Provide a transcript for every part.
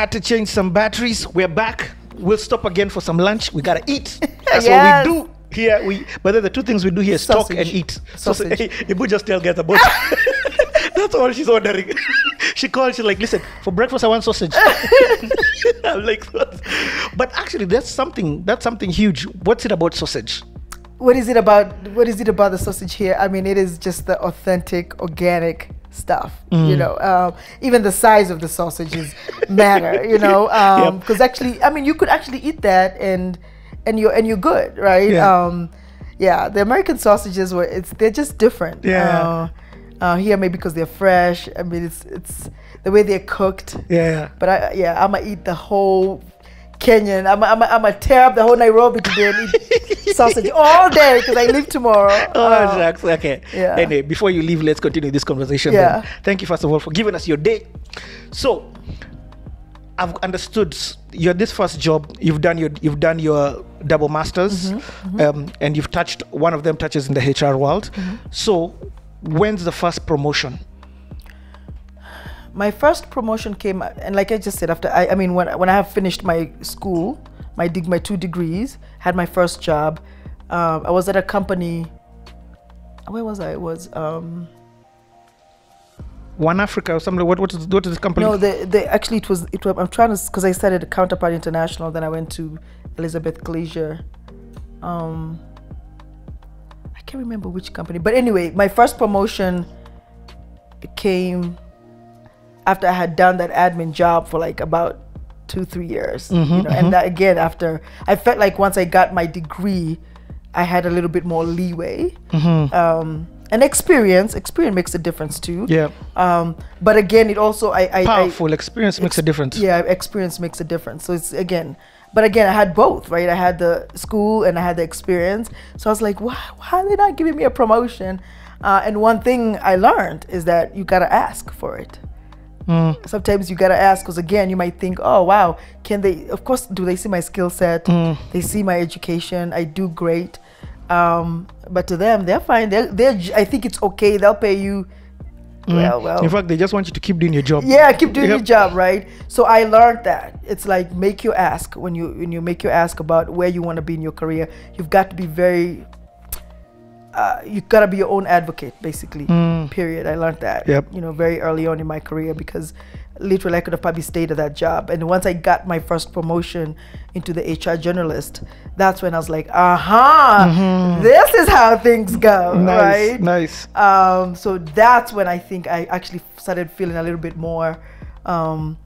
had to change some batteries. We're back. We'll stop again for some lunch. We gotta eat. That's Yes. what we do here. We but then the two things we do here is talk and eat. Sausage. Hey, Ibu just tell get about. That's all she's ordering. she called. She's like, "Listen, for breakfast I want sausage." I'm like, but actually, that's something. That's something huge. What's it about sausage? what is it about what is it about the sausage here i mean it is just the authentic organic stuff Mm. you know um, even the size of the sausages matter you know Yep. because actually i mean you could actually eat that and and you're and you're good right Yeah. um yeah the american sausages were it's they're just different Yeah. uh, uh, here maybe because they're fresh i mean it's it's the way they're cooked Yeah. but I, yeah, I'm gonna eat the whole Kenyan. I'm, I'm, I'm gonna tear up the whole Nairobi today and eat sausage all day because I leave tomorrow. Oh, Uh. Okay. yeah. Anyway, before you leave, let's continue this conversation. Yeah. Then. Thank you, first of all, for giving us your day. So, I've understood your this first job. You've done your you've done your double masters, Mm-hmm, Um, and you've touched one of them touches in the HR world. Mm-hmm. So, when's the first promotion? My first promotion came, and like I just said, after I, I mean, when when I have finished my school, my dig, my two degrees, had my first job. Um, I was at a company. Where was I? It was um, One Africa or something. What what is what is the company? no, the, the actually it was it was. I'm trying to because I started Counterpart International, then I went to Elizabeth Glaser. Um, I can't remember which company, but anyway, my first promotion came after I had done that admin job for like about two three years, you know, and that again after I felt like once I got my degree, I had a little bit more leeway. Um, and experience, experience makes a difference too. yeah, Um, but again, it also I, I, I powerful experience makes a difference. yeah, experience makes a difference. So it's again, but again, I had both, right? I had the school and I had the experience. So I was like, why, why are they not giving me a promotion? Uh, and one thing I learned is that you gotta ask for it. Mm. Sometimes you gotta ask because again, you might think, oh wow, can they? Of course, do they see my skill set? Mm. They see my education. I do great. Um, but to them, they're fine. They're, they're. I think it's okay. They'll pay you. Well, well. In fact, they just want you to keep doing your job. Yeah, keep doing your job, right? So I learned that it's like make your ask when you when you make your ask about where you want to be in your career. You've got to be very. Uh, you gotta be your own advocate, basically. Period. I learned that. Yep. You know, very early on in my career because literally I could have probably stayed at that job. And once I got my first promotion into the HR generalist, that's when I was like, aha, this is how things go, Nice, right? nice. um, so that's when I think I actually started feeling a little bit more, um,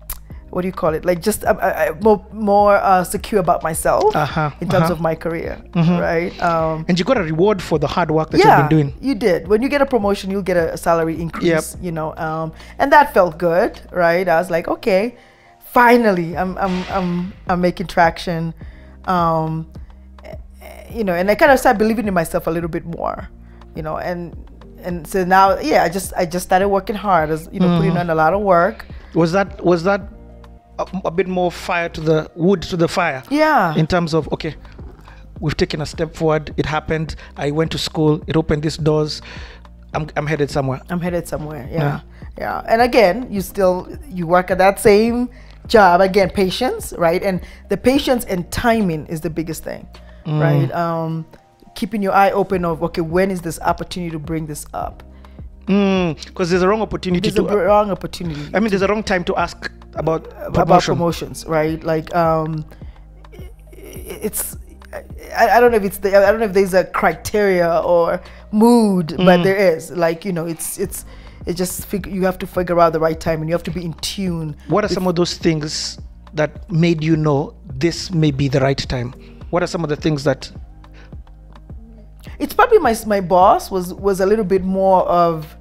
what do you call it? Like just uh, uh, more, more uh, secure about myself Uh-huh, in terms uh-huh. of my career, right? Um, And you got a reward for the hard work that yeah, you've been doing. you did. When you get a promotion, you'll get a, salary increase. Yep. You know, um, and that felt good, right? I was like, okay, finally, I'm I'm I'm, I'm making traction. Um, you know, and I kind of started believing in myself a little bit more. You know, and and so now, yeah, I just I just started working hard, as you know, Mm. putting in a lot of work. Was that was that a, a bit more fire to the wood to the fire? Yeah. In terms of okay, we've taken a step forward. It happened. I went to school. It opened these doors. I'm I'm headed somewhere. I'm headed somewhere. Yeah. yeah. And again, you still you work at that same job. Again, patience, right? And the patience and timing is the biggest thing. Right? Um keeping your eye open of okay, when is this opportunity to bring this up? Because there's a wrong opportunity There's a to. wrong opportunity I mean, there's a wrong time to ask about promotion. about promotions, right? Like um it's I, I don't know if it's the I don't know if there's a criteria or mood, but there is. Like, you know, it's it's it just fig- you have to figure out the right time and you have to be in tune What are some of those things that made you know this may be the right time? What are some of the things that? It's probably my my boss was was a little bit more of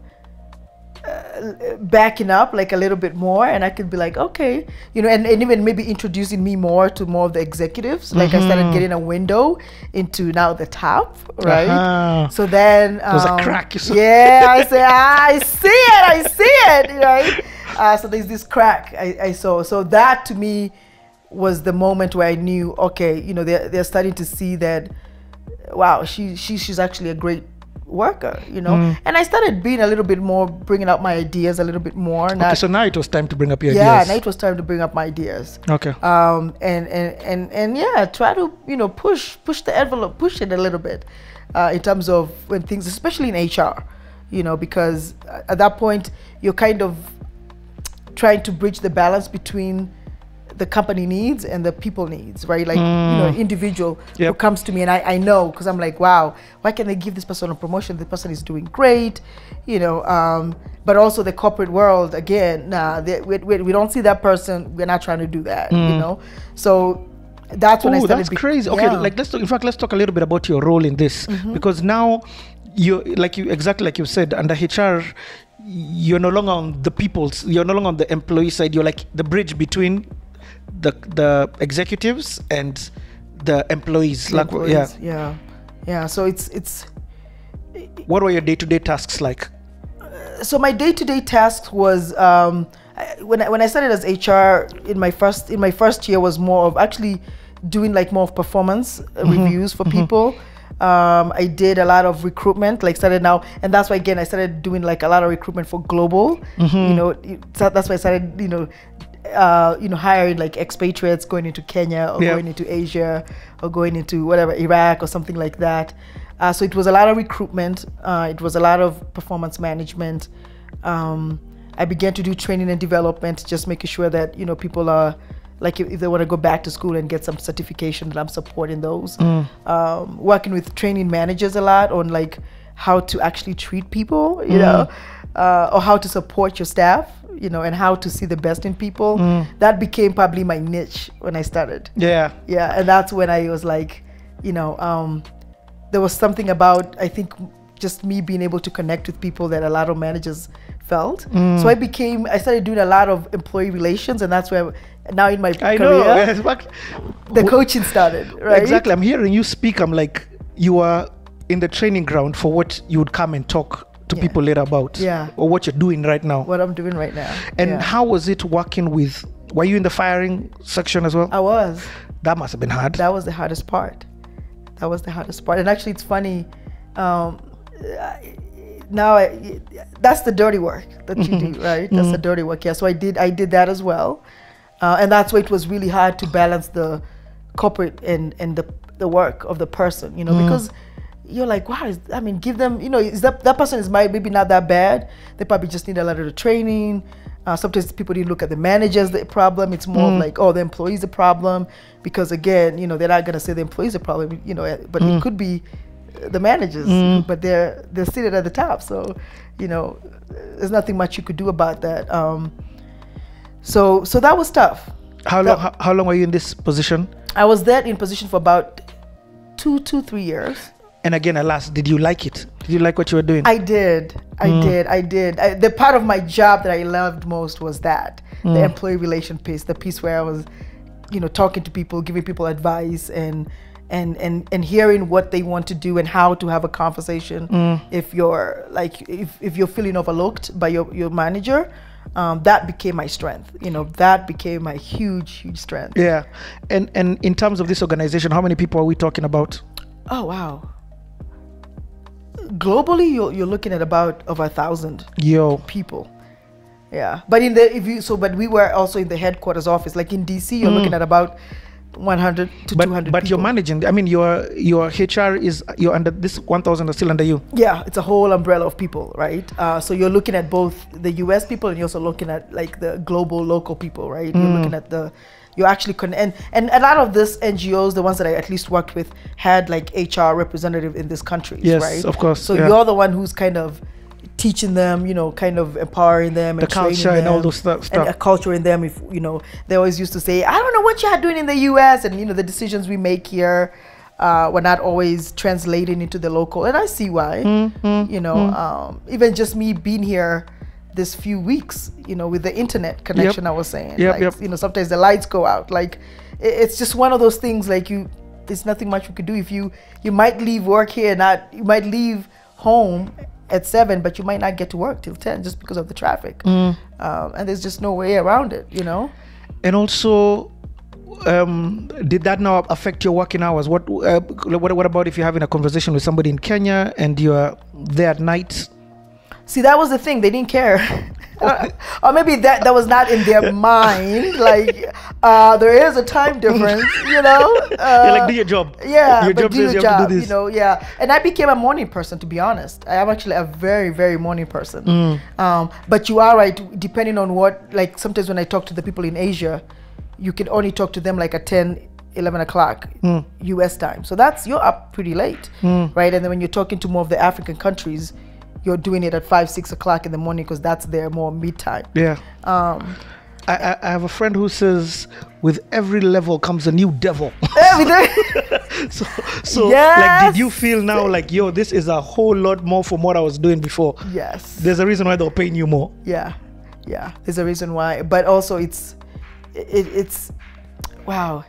uh, backing up like a little bit more and i could be like okay you know and, and even maybe introducing me more to more of the executives. Like i started getting a window into now the top right? Uh-huh. so then There's a um, crack, you saw. yeah i say "Ah, i see it i see it right? Uh, so there's this crack I, I saw. So that to me was the moment where i knew okay you know they're, they're starting to see that wow she, she she's actually a great worker, you know. Mm. And I started being a little bit more, bringing out my ideas a little bit more. Okay, so now it was time to bring up your yeah, ideas. Yeah, now it was time to bring up my ideas. okay. Um, and, and, and, and yeah, try to, you know, push, push the envelope, push it a little bit uh, in terms of when things, especially in HR, you know, because uh, at that point, you're kind of trying to bridge the balance between the company needs and the people needs, right? Like, you know, individual who comes to me and I, I know because I'm like, wow, why can they give this person a promotion? The person is doing great, you know. Um, but also the corporate world, again, nah, they, we, we, we don't see that person. We're not trying to do that, you know. So that's when I Oh, started. that's crazy. Okay, yeah. Mm-hmm. like let's talk, in fact let's talk a little bit about your role in this because now you like you exactly like you said under HR you're no longer on the people's you're no longer on the employee side you're like the bridge between the the executives and the employees The like yeah employees, yeah, yeah. So it's it's what were your day-to-day tasks like so my day-to-day task was um, when I, when I started as HR in my first in my first year was more of actually doing like more of performance uh, reviews for people. Um, I did a lot of recruitment, like started now, and that's why again I started doing like a lot of recruitment for global. You know, that's why I started, you know, uh, you know, hiring like expatriates going into Kenya or Yeah. going into Asia or going into whatever Iraq or something like that. Uh, so it was a lot of recruitment. Uh, it was a lot of performance management. Um, I began to do training and development, just making sure that you know people are like if, if they want to go back to school and get some certification, that I'm supporting those. Um, working with training managers a lot on like how to actually treat people, you know, uh, or how to support your staff, you know, and how to see the best in people. That became probably my niche when I started. Yeah. Yeah and that's when i was like you know um there was something about i think just me being able to connect with people that a lot of managers felt. So i became i started doing a lot of employee relations and that's where now in my I career know the coaching started right? Exactly. I'm hearing you speak. I'm like, you are in the training ground for what you would come and talk to Yeah. people later about. Yeah. Or what you're doing right now. what i'm doing right now and Yeah. how was it working with, were you in the firing section as well? i was that must have been hard. that was the hardest part that was the hardest part and actually it's funny um now I, that's the dirty work that you do right that's the dirty work yeah so i did i did that as well uh, and that's why it was really hard to balance the corporate and and the the work of the person you know because you're like wow is, i mean give them you know is that that person is might maybe not that bad. They probably just need a lot of the training. Uh, sometimes people didn't look at the managers the problem. It's more of like oh the employees the problem. Because again you know they're not going to say the employees the problem you know but it could be uh, the managers but they're they're seated at the top. So you know there's nothing much you could do about that. Um, so so that was tough. How long? How, how long were you in this position? I was there in position for about two, two, three years. And again, alas, did you like it? Did you like what you were doing? I did, I hmm. did, I did. I, the part of my job that I loved most was that the hmm. employee relation piece, the piece where I was, you know, talking to people, giving people advice, and and and and hearing what they want to do and how to have a conversation. Hmm. If you're like, if if you're feeling overlooked by your your manager. Um, that became my strength. You know, that became my huge, huge strength. yeah. And and in terms of this organization, how many people are we talking about? Oh wow. Globally, you're, you're looking at about over a thousand Yo. people. Yeah, but in the if you so, but we were also in the headquarters office, like in DC, you're looking at about 100 to But 200. but you're managing. I mean, your your HR is you're under this 1,000 are still under you. Yeah, it's a whole umbrella of people, right? Uh, so you're looking at both the U.S. people and you're also looking at like the global, local people, right? You're looking at the, you're actually con- and and a lot of this NGOs, the ones that I at least worked with, had like HR representative in this country, Yes, right? of course, So yeah. you're the one who's kind of teaching them, you know, kind of empowering them, The and training culture and all them, those stu- and stuff. uh, culture in them. If you know, they always used to say, "I don't know what you're doing in the U.S." and you know, the decisions we make here. Uh, we're not always translating into the local, and I see why. Mm, You know, um, even just me being here this few weeks, you know, with the internet connection, I was saying, Yep, like, yep. you know, sometimes the lights go out. Like, it's just one of those things. Like you, there's nothing much you could do if you you might leave work here, not you might leave home at seven, but you might not get to work till ten just because of the traffic. Mm. Um, and there's just no way around it, you know. And also, um, did that now affect your working hours? What, uh, what what about if you're having a conversation with somebody in Kenya and you're there at night? See, that was the thing. They didn't care. Uh, or maybe that that was not in their mind. Like, uh, there is a time difference, you know. Uh, You're like, do your job. Yeah, your but job do your you have job, to do this. you know. Yeah, and I became a morning person. To be honest, I am actually a very, very morning person. Mm. Um, but you are right. Depending on what, like sometimes when I talk to the people in Asia, you can only talk to them like at 10, 11 o'clock Mm. U.S. time. So that's you're up pretty late, right? And then when you're talking to more of the African countries, you're doing it at five, six o'clock in the morning because that's their more mid time. Yeah. Um, I, I, have a friend who says, with every level comes a new devil. do- so, so like, did you feel now like, yo, this is a whole lot more from what I was doing before? yes. There's a reason why they're paying you more. yeah yeah there's a reason why but also it's it, it's wow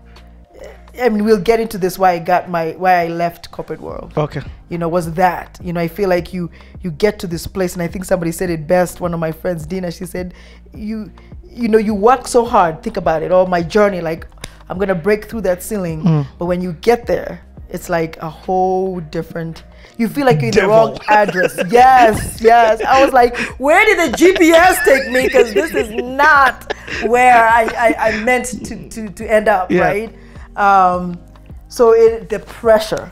i mean we'll get into this why i got my why i left corporate world. Okay. you know was that you know i feel like you you get to this place and i think somebody said it best one of my friends dina she said you you know you work so hard think about it all my journey like i'm gonna break through that ceiling. Mm. But when you get there it's like a whole different you feel like you're in the wrong address. Yes yes. I was like where did the gps take me? Because this is not where i i, I meant to, to to end up Yeah. right um so it the pressure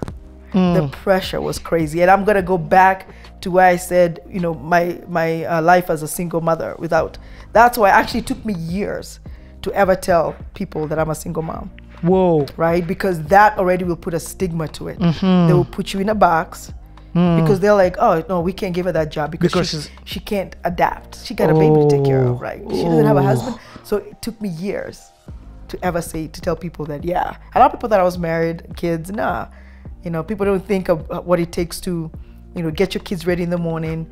the pressure was crazy. And i'm gonna go back to where i said you know my my uh, life as a single mother without that's why it actually took me years to ever tell people that i'm a single mom. Whoa. right? Because that already will put a stigma to it. They will put you in a box because they're like oh no we can't give her that job because, Because she, she's- she can't adapt. She got a baby to take care Oh. of right? She doesn't have a Oh. husband. So it took me years to ever say to tell people that yeah a lot of people that i was married kids nah you know people don't think of uh, what it takes to you know get your kids ready in the morning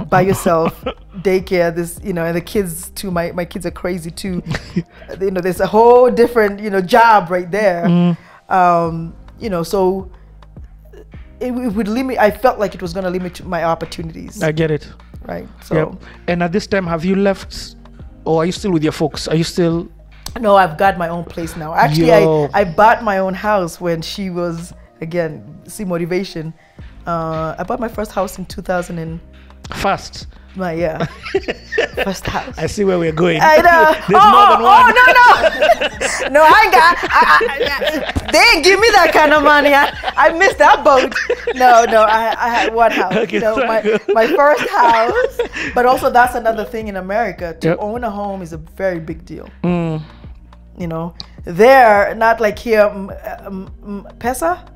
by yourself daycare this you know and the kids too my, my kids are crazy too you know there's a whole different you know job right there um you know so it, it would limit i felt like it was going to limit my opportunities I get it. right so Yep. And at this time, have you left, or are you still with your folks? Are you still? No, I've got my own place now. Actually, Yo. I, I bought my own house when she was again see motivation. Uh, I bought my first house in 2000 and Fast. my yeah first house. I see where we're going. I know. There's oh, more than oh, one. no, no, no! I got. I, I, I, they ain't give me that kind of money. I, I missed that boat. No, no. I, I had one house. Okay, no, my, my first house. But also, that's another thing in America. To Yep. own a home is a very big deal. Mm, you know there not like here um, um, pesa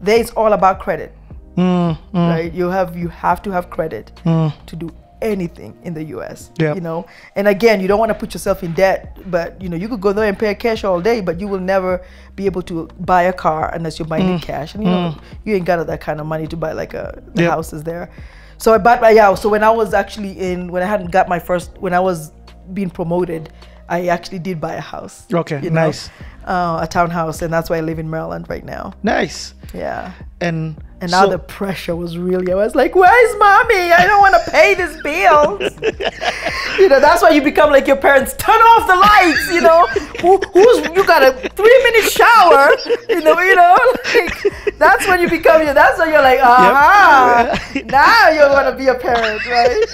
there it's all about credit mm, mm, right you have you have to have credit mm. to do anything in the us Yep. you know and again you don't want to put yourself in debt but you know you could go there and pay cash all day but you will never be able to buy a car unless you're buying it cash and you know you ain't got that kind of money to buy like a the Yep. houses there so i bought my yeah so when i was actually in when i hadn't got my first when i was being promoted i actually did buy a house Okay, you know, nice. uh, a townhouse and that's why i live in maryland right now Nice. yeah And and now so- the pressure was really, I was like, where's mommy? I don't want to pay these bills. you know, that's why you become like your parents, turn off the lights, you know. Who, who's, you got a three minute shower, you know, you know, like, that's when you become, your, that's when you're like, aha, now you want to be a parent, right?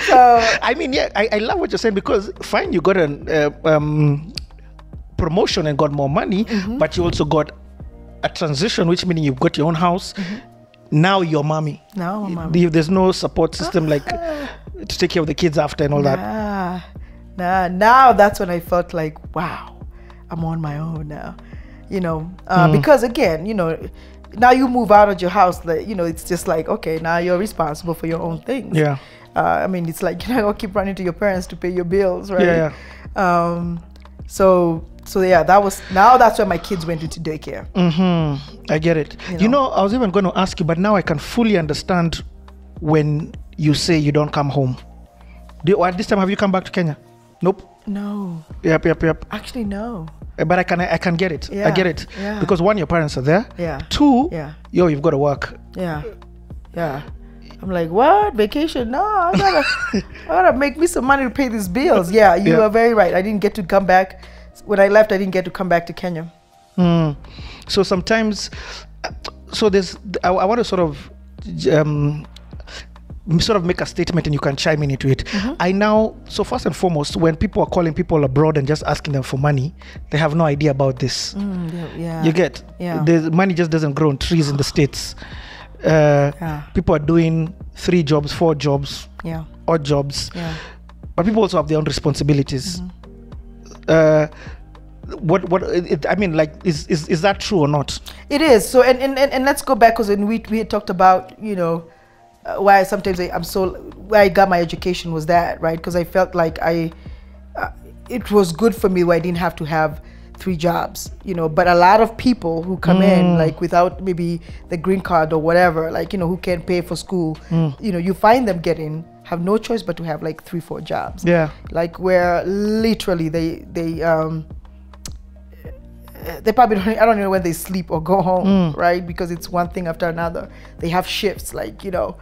So, I mean, yeah, I, I love what you're saying because fine, you got an uh, um, promotion and got more money, Mm-hmm. but you also got a transition, which meaning you've got your own house. Now you're mommy. now I'm a There's no support system like to take care of the kids after and all that. Nah, nah. Now that's when I felt like, wow, I'm on my own now. You know, uh, Hmm. because again, you know, now you move out of your house. Like, you know, it's just like, okay, now you're responsible for your own things. Yeah. Uh, I mean, it's like you're not keep running to your parents to pay your bills, right? Yeah, Um, so, so yeah, that was now. That's when my kids went into daycare. Mm-hmm. I get it. You You know. know, I was even going to ask you, but now I can fully understand when you say you don't come home. Do you, at this time, have you come back to Kenya? Nope. No, Yep, yep, yep. actually, no. Uh, But I can, I can get it. I get it. yeah. Because one, your parents are there. Yeah. Two, Yeah. yo, you've got to work. Yeah, yeah. I'm like, what vacation? No, I gotta, I gotta make me some money to pay these bills. Yeah, you Yeah. are very right. I didn't get to come back when I left, I didn't get to come back to Kenya. Mm. So sometimes, so there's, I, I want to sort of, um, sort of make a statement and you can chime in into it. Mm-hmm. I now, so first and foremost, when people are calling people abroad and just asking them for money, they have no idea about this. Mm, yeah. You get, Yeah. the money just doesn't grow on trees in the states. Uh, Yeah. People are doing three jobs, four jobs, yeah, odd jobs, yeah. but people also have their own responsibilities. Mm-hmm. Uh, what what it, I mean, like, is, is is that true or not? It is. So, and, and, and, and let's go back because we, we had talked about, you know, uh, why sometimes I, I'm so, where I got my education was that, right? Because I felt like I, uh, it was good for me where I didn't have to have three jobs, you know. But a lot of people who come in, like without maybe the green card or whatever, like, you know, who can't pay for school, you know, you find them getting, have no choice but to have like three, four jobs. Yeah. Like where literally they, they, um, they probably don't i don't know when they sleep or go home right because it's one thing after another they have shifts like you know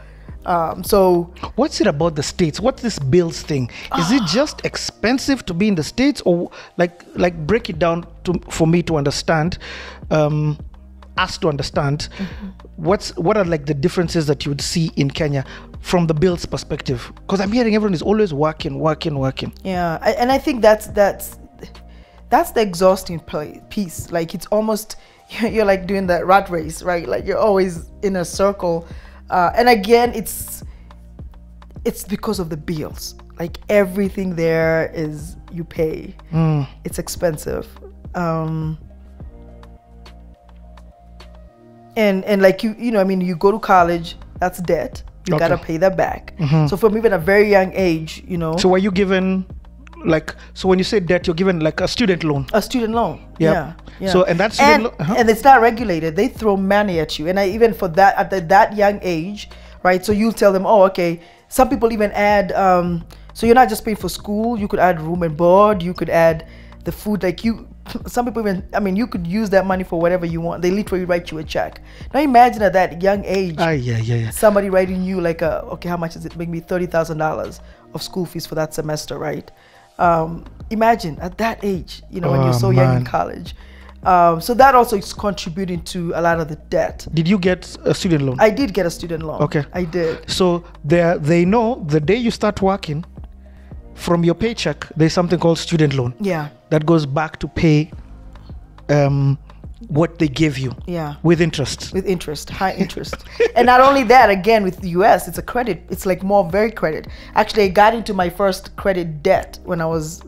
um, so What's it about the states? What's this bills thing? Is it just expensive to be in the states, or like like break it down to for me to understand, um, us to understand, what's what are like the differences that you would see in Kenya from the bills perspective? Because I'm hearing everyone is always working, working, working. yeah I, and i think that's that's that's the exhausting play, piece. Like it's almost you're like doing the rat race right? Like you're always in a circle. Uh, and again it's it's because of the bills. Like everything there is you pay. It's expensive. Um and and like you you know i mean you go to college that's debt you Okay. gotta pay that back so from even a very young age you know So were you given, like, so when you say debt, you're given like a student loan? a student loan Yep. yeah, yeah. So, and that's and, lo- uh-huh. and it's not regulated they throw money at you and I, even for that at the, that young age right so you tell them oh okay some people even add um so you're not just paying for school you could add room and board you could add the food like you some people even i mean you could use that money for whatever you want. They literally write you a check. Now imagine at that young age Ah, yeah, yeah, yeah. somebody writing you like a okay how much is it? Maybe thirty thousand dollars of school fees for that semester right? Um, imagine at that age you know when Oh, you're so young in college. Um, so that also is contributing to a lot of the debt. Did you get a student loan? i did get a student loan. Okay. i did. So they they know the day you start working, from your paycheck, there's something called student loan yeah that goes back to pay um, what they give you yeah with interest. with interest, high interest. and not only that, again with the US, it's a credit. It's like more very credit. Actually, I got into my first credit debt when I was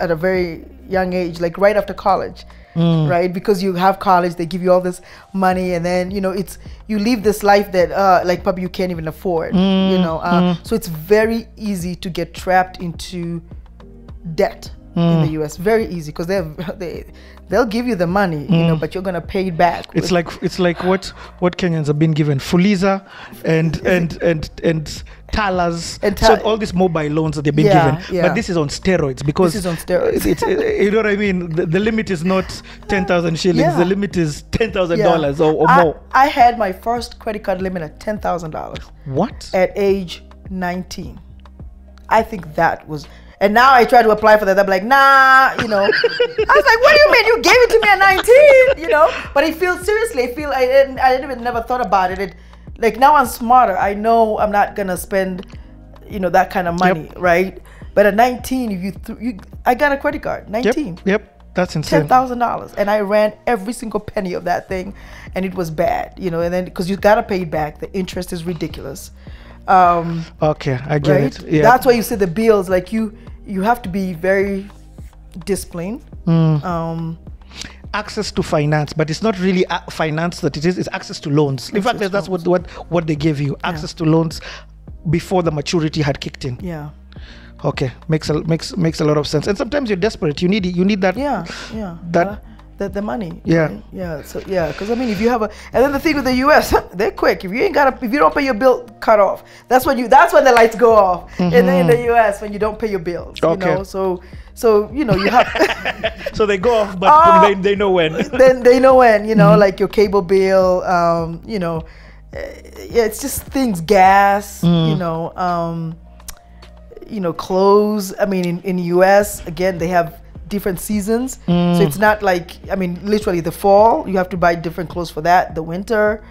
at a very young age, like right after college. Right, because you have college, they give you all this money, and then you know it's you live this life that uh, like probably you can't even afford. You know, uh, so it's very easy to get trapped into debt in the mm. US. Very easy because they they they'll give you the money, you know, mm. but you're gonna pay it back. It's like it's like what what Kenyans have been given Fuliza and and and and Talas And so all these mobile loans that they've been Yeah, given. yeah. But this is on steroids because This is on steroids. It's, it's- you know what I mean. The, the limit is not ten thousand shillings. Yeah. The limit is ten thousand dollars or, or I, more. I had my first credit card limit at ten thousand dollars What? at age nineteen. I think that was, and now I try to apply for that. I'm like, nah, you know. I was like, what do you mean you gave it to me at nineteen? You know, but I feel seriously. I feel I didn't. I didn't even never thought about it. it. Like now I'm smarter. I know I'm not gonna spend, you know, that kind of money, right? But at 19, if you, th- you, I got a credit card. 19 Yep. That's insane. Ten thousand dollars, and I ran every single penny of that thing, and it was bad, you know. And then because you gotta pay it back, the interest is ridiculous, um, Okay, I get right? it. Yeah. That's why you see the bills. Like you, you have to be very disciplined. Mm. Um, access to finance, but it's not really finance that it is. It's access to loans. In fact, that's what what what they gave you. Access to loans before the maturity had kicked in. yeah, Okay, makes a makes makes a lot of sense. And sometimes you're desperate. You need you need that. yeah, yeah. That- Uh, the, the money. Yeah. right? Yeah. So yeah, because I mean, if you have a, and then the thing with the U.S., they're quick. If you ain't got a, if you don't pay your bill, cut off. That's when you. That's when the lights go off in, the, in the U.S. when you don't pay your bills. Mm-hmm. Okay. You know. So so you know you have. So they go off, but Oh. they, they know when. then they know when you know Mm-hmm. like your cable bill um you know uh, yeah it's just things gas you Mm. know um you know clothes i mean in, in us again they have different seasons. So it's not like I mean, literally the fall you have to buy different clothes for that. The winter,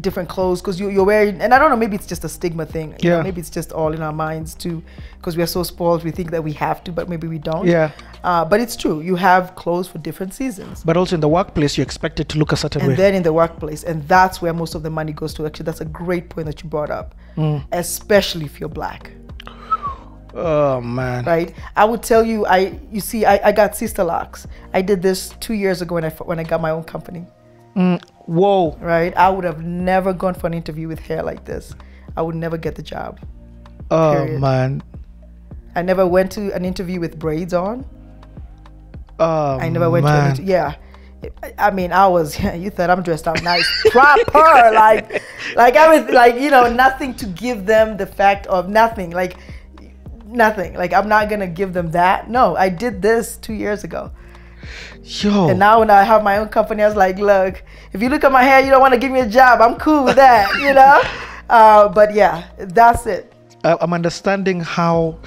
different clothes because you, you're wearing. And I don't know, maybe it's just a stigma thing. you know, Yeah. maybe it's just all in our minds too, because we are so spoiled. We think that we have to, but maybe we don't. Yeah. Uh, but it's true. You have clothes for different seasons. But also in the workplace, you're expected to look a certain And way. then in the workplace, and that's where most of the money goes to. Actually, that's a great point that you brought up, Mm. especially if you're black. Oh man. right? I would tell you, I you see, I, I got sister locks. I did this two years ago when I when I got my own company, Mm, whoa. right? I would have never gone for an interview with hair like this. I would never get the job. Oh Period. man. I never went to an interview with braids on. Oh I never went to an interview. Yeah. I- I mean, I was. You thought I'm dressed up nice, proper, like, like I was, like you know, nothing to give them the fact of nothing, like, nothing. Like I'm not gonna give them that. No, I did this two years ago. Yo. And now when I have my own company, I was like, look, if you look at my hair, you don't want to give me a job. I'm cool with that, you know? Uh, but yeah, that's it. I'm understanding how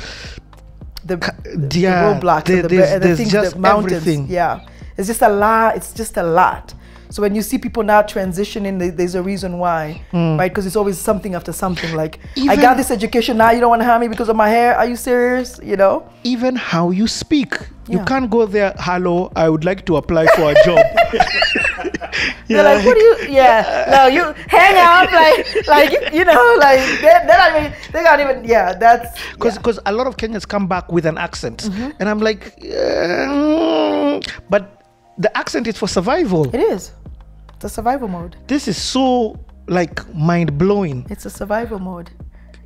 The, the yeah, roadblocks, the, there's- the there's things, just the mountains. everything. Yeah, it's just a lot. It's just a lot. So when you see people now transitioning, there- there's a reason why, right? Because it's always something after something. Like I Hmm. Got this education now, you don't want to hire me because of my hair. Are you serious? You know? even how you speak. You can't go there, hello, I would like to apply for a job. They're like, what do you? Yeah, no, you hang up, like, like you, you know, like they're, they're not even, they can't even. Yeah, that's Because yeah. a lot of Kenyans come back with an accent. Mm-hmm. And I'm like, "Mm," but the accent is for survival. it is. It's a survival mode. This is so like mind blowing. It's a survival mode.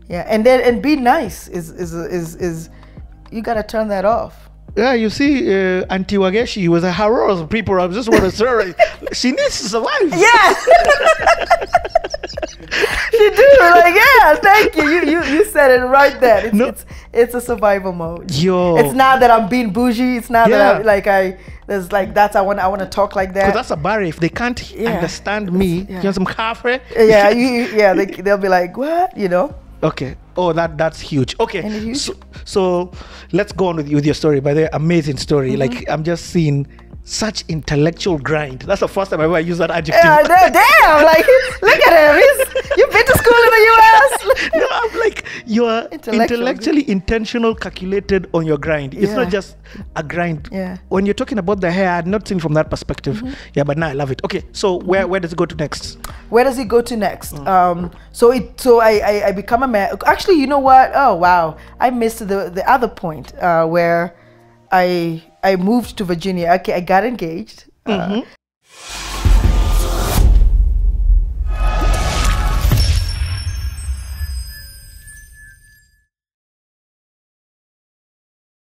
Yeah, and then and be nice is is is is you gotta turn that off. Yeah, you see, uh, Auntie Wageshi was a of people. I just want to say, she needs to survive. Yeah. she do like yeah. Thank you. You you you said it right there. It's No. it's, it's a survival mode. Yo. It's not that I'm being bougie. It's not that I, Yeah. like I there's like that's I want I want to talk like that. Because that. that's a barrier. If they can't Yeah. understand me, Yeah. you know, some coffee. yeah, you- yeah. They they'll be like what you know. Okay. Oh, that that's huge. Okay. Huge. So, so let's go on with, with your story. By the way, amazing story. Mm-hmm. Like I'm just seeing such intellectual grind. That's the first time I ever used that adjective. Yeah, da- damn! Like, look at him. He's, you've been to school in the U.S. no, I'm like you're Intellectual. intellectually intentional, calculated on your grind. It's not just a grind. Yeah. When you're talking about the hair, I had not seen from that perspective. Yeah, but now I love it. Okay, so where where does it go to next? Where does it go to next? Um, so it so I, I I become a man. Actually, you know what? Oh wow, I missed the the other point uh, where I I moved to Virginia. Okay, I got engaged. Uh,